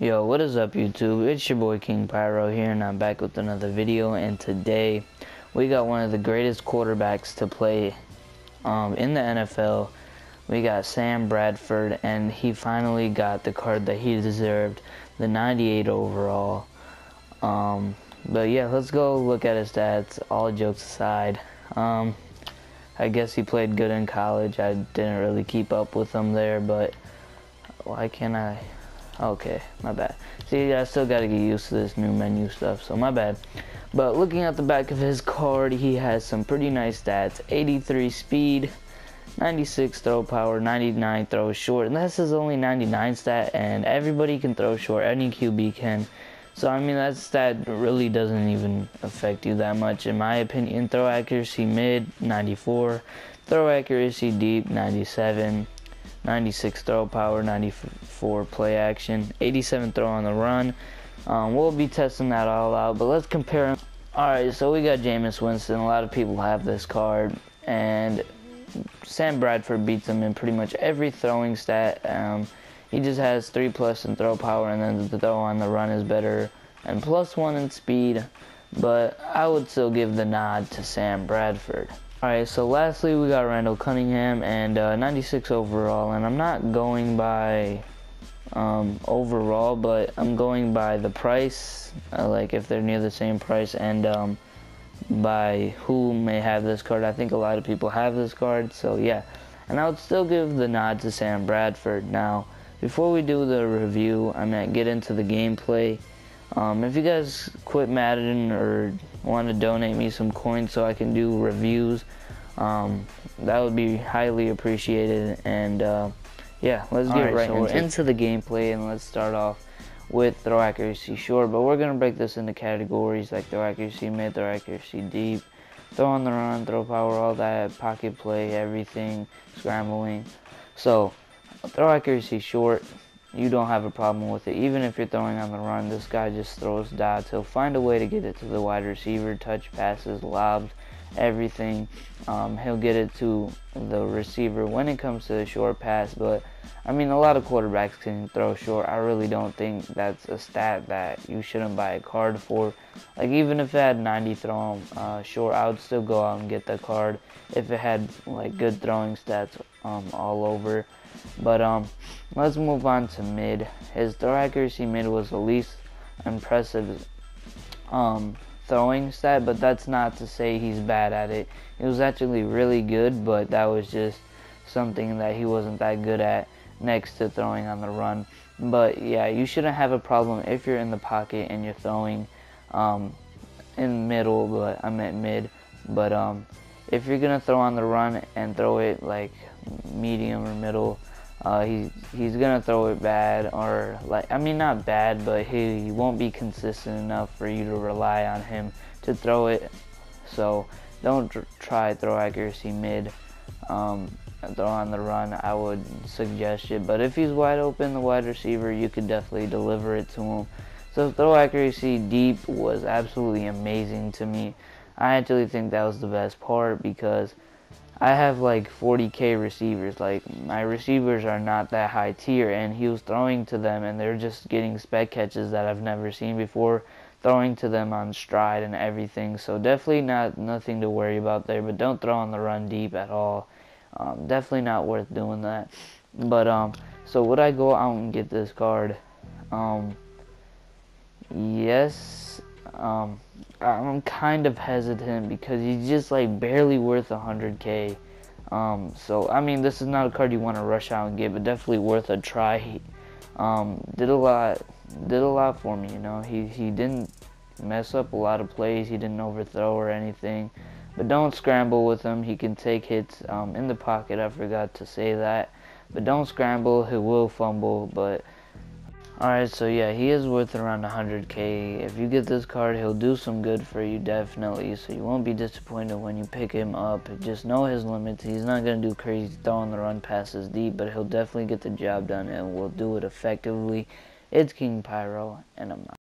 Yo, what is up YouTube? It's your boy King Pyro here and I'm back with another video and today we got one of the greatest quarterbacks to play um, in the NFL. We got Sam Bradford and he finally got the card that he deserved, the 98 overall. Um, but yeah, let's go look at his stats, all jokes aside. Um, I guess he played good in college. I didn't really keep up with him there, but why can't I? Okay, my bad. See, I still gotta get used to this new menu stuff, so my bad. But looking at the back of his card, he has some pretty nice stats. 83 speed, 96 throw power, 99 throw short, and that's his only 99 stat, and everybody can throw short, any QB can. So, I mean, that stat really doesn't even affect you that much, in my opinion. Throw accuracy mid, 94. Throw accuracy deep, 97. 96 throw power, 94 play action, 87 throw on the run. Um, we'll be testing that all out, but let's compare them. Alright, so we got Jameis Winston. A lot of people have this card, and Sam Bradford beats him in pretty much every throwing stat. Um, he just has 3 plus in throw power, and then the throw on the run is better, and plus 1 in speed. But I would still give the nod to Sam Bradford. Alright, so lastly we got Randall Cunningham and uh, 96 overall, and I'm not going by um, overall, but I'm going by the price, uh, like if they're near the same price, and um, by who may have this card. I think a lot of people have this card, so yeah. And I would still give the nod to Sam Bradford. Now, before we do the review, I might get into the gameplay. Um, if you guys quit Madden or want to donate me some coins so I can do reviews, um, that would be highly appreciated. And uh, yeah, let's get right, right so into, into the gameplay and let's start off with throw accuracy short. But we're gonna break this into categories like throw accuracy mid, throw accuracy deep, throw on the run, throw power, all that, pocket play, everything, scrambling. So throw accuracy short you don't have a problem with it. Even if you're throwing on the run, this guy just throws dots. He'll find a way to get it to the wide receiver, touch passes, lobs, everything. Um, he'll get it to the receiver when it comes to the short pass. But I mean, a lot of quarterbacks can throw short. I really don't think that's a stat that you shouldn't buy a card for. Like even if it had 90 throw uh, short, I would still go out and get the card if it had like good throwing stats um, all over. But um, let's move on to mid. His throw accuracy mid was the least impressive um, throwing stat, but that's not to say he's bad at it. He was actually really good, but that was just something that he wasn't that good at next to throwing on the run. But yeah, you shouldn't have a problem if you're in the pocket and you're throwing um, in middle, but I'm at mid. But um, if you're gonna throw on the run and throw it like medium or middle, uh, he's he's gonna throw it bad or like I mean not bad, but he, he won't be consistent enough for you to rely on him to throw it. So don't try throw accuracy mid. Um, throw on the run, I would suggest it. But if he's wide open, the wide receiver, you could definitely deliver it to him. So throw accuracy deep was absolutely amazing to me. I actually think that was the best part because I have like 40k receivers. Like my receivers are not that high tier, and he was throwing to them, and they're just getting spec catches that I've never seen before, throwing to them on stride and everything. So definitely not nothing to worry about there. But don't throw on the run deep at all. Um, definitely not worth doing that. But um, so would I go out and get this card? Um, yes. Um, I'm kind of hesitant because he's just like barely worth 100k. Um, so I mean, this is not a card you want to rush out and get, but definitely worth a try. Um, did a lot, did a lot for me. You know, he he didn't mess up a lot of plays. He didn't overthrow or anything. But don't scramble with him. He can take hits um, in the pocket. I forgot to say that. But don't scramble. He will fumble. But Alright, so yeah, he is worth around 100k. If you get this card, he'll do some good for you, definitely. So you won't be disappointed when you pick him up. Just know his limits. He's not going to do crazy throwing the run passes deep, but he'll definitely get the job done and will do it effectively. It's King Pyro, and I'm out.